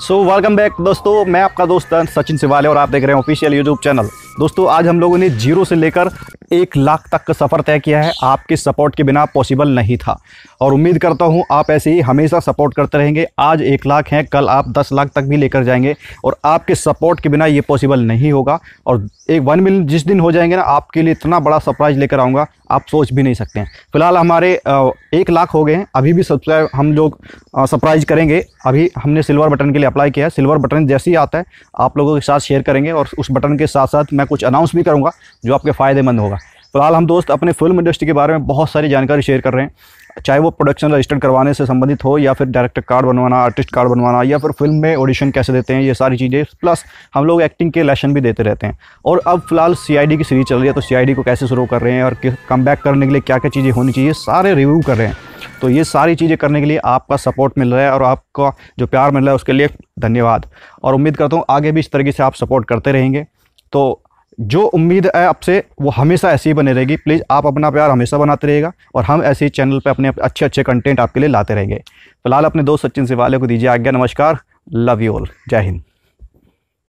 So welcome back दोस्तों। मैं आपका दोस्त सचिन सिवाले और आप देख रहे हैं ऑफिशियल यूट्यूब चैनल दोस्तों, आज हम लोगों ने ज़ीरो से लेकर एक लाख तक का सफ़र तय किया है। आपके सपोर्ट के बिना पॉसिबल नहीं था। और उम्मीद करता हूँ, आप ऐसे ही हमेशा सपोर्ट करते रहेंगे। आज एक लाख हैं, कल आप दस लाख तक भी लेकर जाएँगे। और आपके सपोर्ट के बिना ये पॉसिबल नहीं होगा। और एक वन मिलियन जिस दिन हो जाएँगे ना, आपके लिए इतना बड़ा सरप्राइज़ लेकर आऊँगा, आप सोच भी नहीं सकते हैं। फ़िलहाल हमारे एक लाख हो गए हैं। अभी भी सब्सक्राइब हम लोग सरप्राइज़ करेंगे। अभी हमने सिल्वर बटन के लिए अप्लाई किया है। सिल्वर बटन जैसे ही आता है, आप लोगों के साथ शेयर करेंगे और उस बटन के साथ साथ मैं कुछ अनाउंस भी करूँगा, जो आपके फ़ायदेमंद होगा। फ़िलहाल हम दोस्त अपने फ़िल्म इंडस्ट्री के बारे में बहुत सारी जानकारी शेयर कर रहे हैं। चाहे वो प्रोडक्शन रजिस्टर करवाने से संबंधित हो, या फिर डायरेक्टर कार्ड बनवाना आर्टिस्ट कार्ड बनवाना, या फिर फ़िल्म में ऑडिशन कैसे देते हैं, ये सारी चीज़ें। प्लस हम लोग एक्टिंग के लेसन भी देते रहते हैं। और अब फ़िलहाल सीआईडी की सीरीज़ चल रही है तो सीआईडी को कैसे शुरू कर रहे हैं, और कम करने के लिए क्या क्या चीज़ें होनी चाहिए सारे रिव्यू कर रहे हैं। तो ये सारी चीज़ें करने के लिए आपका सपोर्ट मिल रहा है, और आपका जो प्यार मिल रहा है, उसके लिए धन्यवाद। और उम्मीद करता हूँ, आगे भी इस तरीके से आप सपोर्ट करते रहेंगे। तो जो उम्मीद है आपसे, वो हमेशा ऐसी ही बने रहेगी। प्लीज़ आप अपना प्यार हमेशा बनाते रहेगा और हम ऐसे ही चैनल पे अपने अच्छे अच्छे कंटेंट आपके लिए लाते रहेंगे। फ़िलहाल अपने दोस्त सचिन सिवाले को दीजिए आज्ञा, नमस्कार लव यू ऑल जय हिंद।